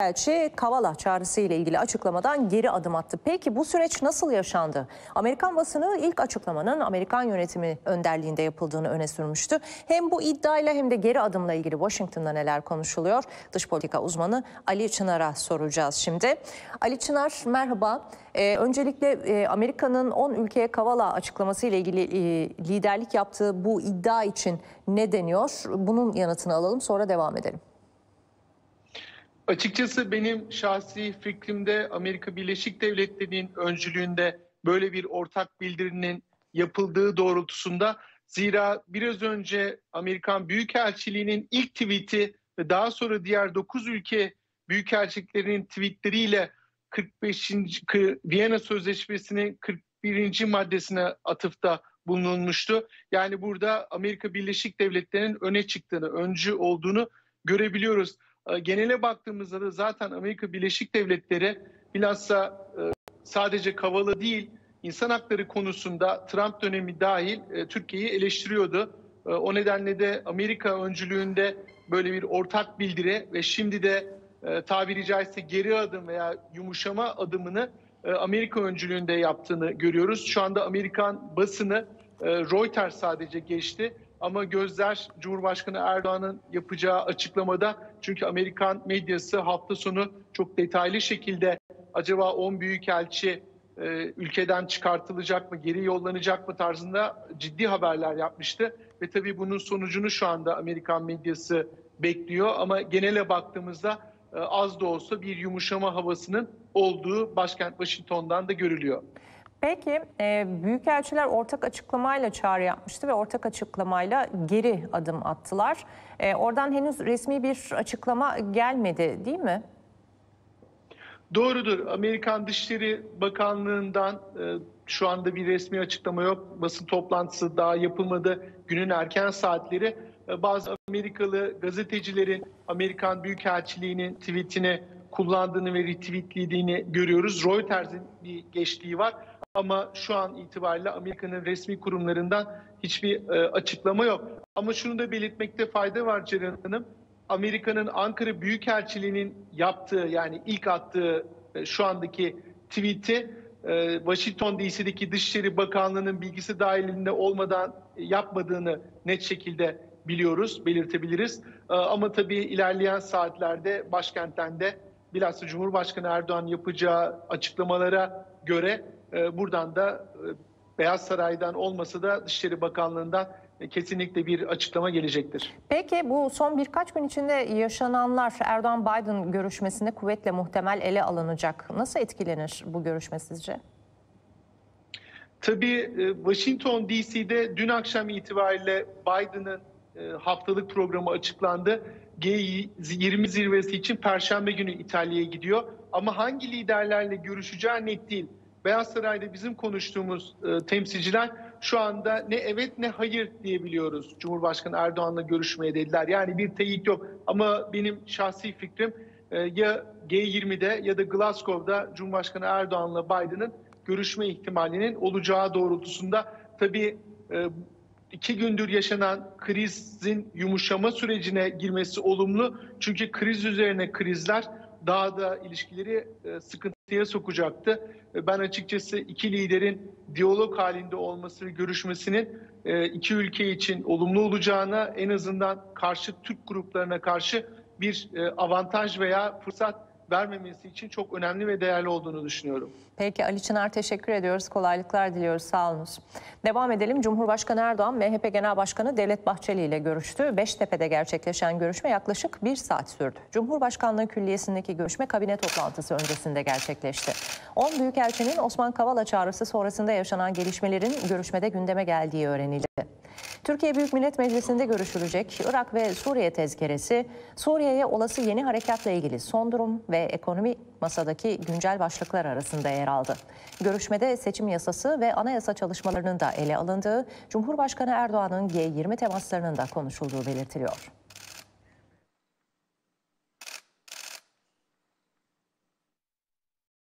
Elçi Kavala çağrısı ile ilgili açıklamadan geri adım attı. Peki bu süreç nasıl yaşandı? Amerikan basını ilk açıklamanın Amerikan yönetimi önderliğinde yapıldığını öne sürmüştü. Hem bu iddiayla hem de geri adımla ilgili Washington'da neler konuşuluyor? Dış politika uzmanı Ali Çınar'a soracağız şimdi. Ali Çınar merhaba. Ee, öncelikle e, Amerika'nın 10 ülkeye Kavala açıklaması ile ilgili e, liderlik yaptığı bu iddia için ne deniyor? Bunun yanıtını alalım sonra devam edelim. Açıkçası benim şahsi fikrimde Amerika Birleşik Devletleri'nin öncülüğünde böyle bir ortak bildirinin yapıldığı doğrultusunda zira biraz önce Amerikan Büyükelçiliği'nin ilk tweet'i ve daha sonra diğer 9 ülke büyükelçiliklerinin tweetleriyle 45. Viyana Sözleşmesi'nin 41. maddesine atıfta bulunulmuştu. Yani burada Amerika Birleşik Devletleri'nin öne çıktığını, öncü olduğunu görebiliyoruz. Ee, genele baktığımızda da zaten Amerika Birleşik Devletleri bilhassa e, sadece Kavala değil insan hakları konusunda Trump dönemi dahil e, Türkiye'yi eleştiriyordu. E, o nedenle de Amerika öncülüğünde böyle bir ortak bildiri ve şimdi de tabiri caizse geri adım veya yumuşama adımını Amerika öncülüğünde yaptığını görüyoruz. Şu anda Amerikan basını Reuters sadece geçti ama gözler Cumhurbaşkanı Erdoğan'ın yapacağı açıklamada çünkü Amerikan medyası hafta sonu çok detaylı şekilde acaba 10 büyükelçi e, ülkeden çıkartılacak mı, geri yollanacak mı tarzında ciddi haberler yapmıştı. Ve tabii bunun sonucunu şu anda Amerikan medyası bekliyor. Ama genele baktığımızda e, az da olsa bir yumuşama havasının olduğu başkent Washington'dan da görülüyor. Peki e, Büyükelçiler ortak açıklamayla çağrı yapmıştı ve ortak açıklamayla geri adım attılar. E, oradan henüz resmi bir açıklama gelmedi değil mi? Doğrudur. Amerikan Dışişleri Bakanlığı'ndan e, şu anda bir resmi açıklama yok. Basın toplantısı daha yapılmadı. Günün erken saatleri. E, bazı Amerikalı gazetecilerin Amerikan Büyükelçiliği'nin tweetini kullandığını ve retweetlediğini görüyoruz. Reuters'in bir geçtiği var. Ama şu an itibariyle Amerika'nın resmi kurumlarından hiçbir e, açıklama yok. Ama şunu da belirtmekte fayda var Ceren Hanım. Amerika'nın Ankara Büyükelçiliği'nin yaptığı yani ilk attığı e, şu andaki tweet'i e, Washington DC'deki Dışişleri Bakanlığı'nın bilgisi dahilinde olmadan yapmadığını net şekilde biliyoruz, belirtebiliriz. E, ama tabii ilerleyen saatlerde başkentten de bilhassa Cumhurbaşkanı Erdoğan yapacağı açıklamalara göre ee, buradan da e, Beyaz Saray'dan olmasa da Dışişleri Bakanlığı'ndan e, kesinlikle bir açıklama gelecektir. Peki bu son birkaç gün içinde yaşananlar Erdoğan-Biden görüşmesinde kuvvetle muhtemel ele alınacak. Nasıl etkilenir bu görüşme sizce? Tabii e, Washington DC'de dün akşam itibariyle Biden'ın haftalık programı açıklandı. G20 zirvesi için Perşembe günü İtalya'ya gidiyor. Ama hangi liderlerle görüşeceği net değil. Beyaz Saray'da bizim konuştuğumuz e, temsilciler şu anda ne evet ne hayır diyebiliyoruz. Cumhurbaşkanı Erdoğan'la görüşmeye dediler. Yani bir teyit yok. Ama benim şahsi fikrim e, ya G20'de ya da Glasgow'da Cumhurbaşkanı Erdoğan'la Biden'ın görüşme ihtimalinin olacağı doğrultusunda tabii e, iki gündür yaşanan krizin yumuşama sürecine girmesi olumlu. Çünkü kriz üzerine krizler daha da ilişkileri e, sıkıntıya sokacaktı. E, ben açıkçası iki liderin diyalog halinde olması ve görüşmesinin e, iki ülke için olumlu olacağına en azından karşı Türk gruplarına karşı bir avantaj veya fırsat vermemesi için çok önemli ve değerli olduğunu düşünüyorum. Peki Ali Çınar teşekkür ediyoruz. Kolaylıklar diliyoruz. Sağ. Devam edelim. Cumhurbaşkanı Erdoğan MHP Genel Başkanı Devlet Bahçeli ile görüştü. Beştepe'de gerçekleşen görüşme yaklaşık bir saat sürdü. Cumhurbaşkanlığı Külliyesi'ndeki görüşme kabine toplantısı öncesinde gerçekleşti. 10 Büyükelçinin Osman Kavala çağrısı sonrasında yaşanan gelişmelerin görüşmede gündeme geldiği öğrenildi. Türkiye Büyük Millet Meclisi'nde görüşülecek Irak ve Suriye tezkeresi, Suriye'ye olası yeni harekatla ilgili son durum ve ekonomi masadaki güncel başlıklar arasında yer aldı. Görüşmede seçim yasası ve anayasa çalışmalarının da ele alındığı, Cumhurbaşkanı Erdoğan'ın G20 temaslarının da konuşulduğu belirtiliyor.